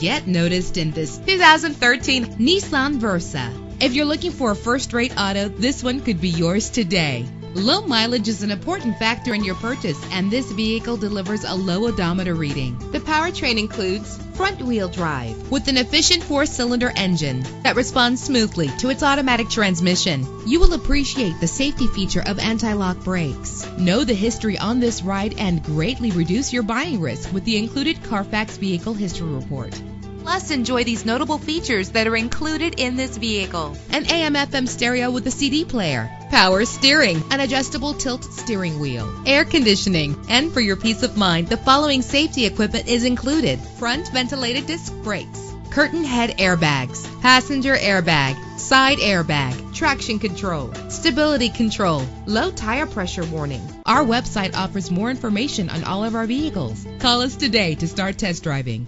Get noticed in this 2013 Nissan Versa. If you're looking for a first-rate auto, this one could be yours today. Low mileage is an important factor in your purchase, and this vehicle delivers a low odometer reading. The powertrain includes front-wheel drive with an efficient four-cylinder engine that responds smoothly to its automatic transmission. You will appreciate the safety feature of anti-lock brakes. Know the history on this ride and greatly reduce your buying risk with the included Carfax Vehicle History Report. Plus, enjoy these notable features that are included in this vehicle. An AM FM stereo with a CD player, power steering, an adjustable tilt steering wheel, air conditioning, and for your peace of mind, the following safety equipment is included. Front ventilated disc brakes, curtain head airbags, passenger airbag, side airbag, traction control, stability control, low tire pressure warning. Our website offers more information on all of our vehicles. Call us today to start test driving.